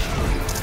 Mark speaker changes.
Speaker 1: destroyed.